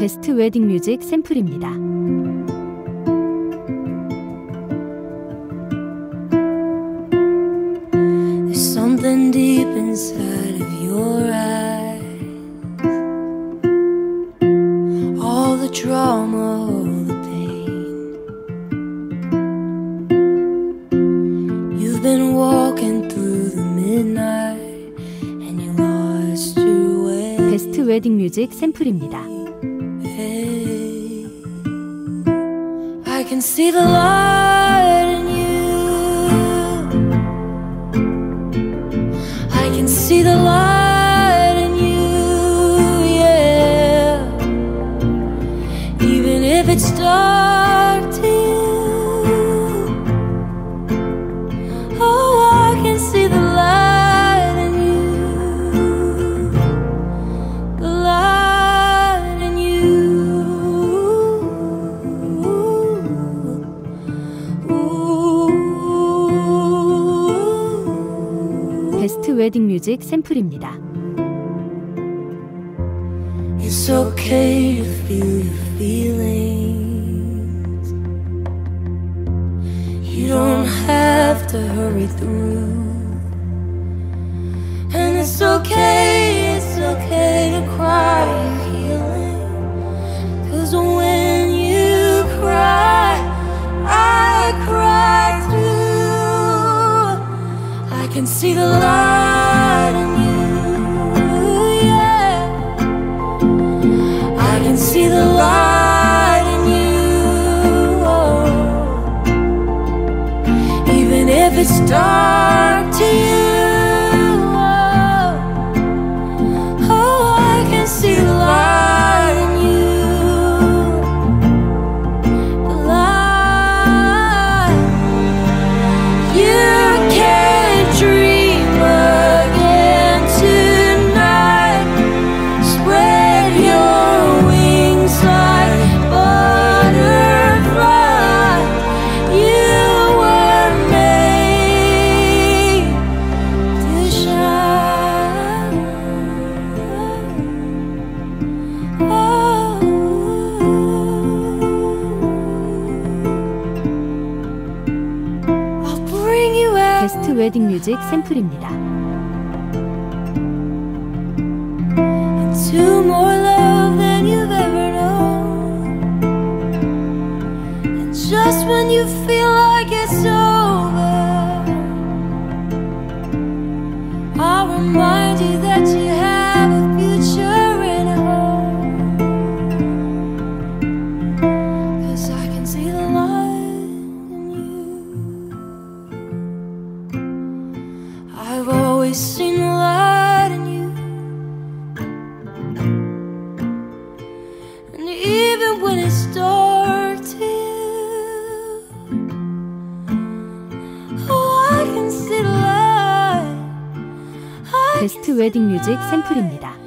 베스트 웨딩 뮤직 샘플입니다. There's something deep inside of your eyes. All the drama, all the pain. You've been walking through the midnight and you lost your way. 베스트 웨딩 뮤직 샘플입니다. I can see the light in you. I can see the light in you, yeah. Even if it's dark 베스트 웨딩 뮤직 샘플입니다. It's okay to feel your feelings. You don't have to hurry through. And it's okay, it's okay Can see the light in you, 웨딩 뮤직 샘플입니다. to Always seen the light in you. And even when it's dark to you, oh, I can see the light. 베스트 웨딩 뮤직 샘플입니다.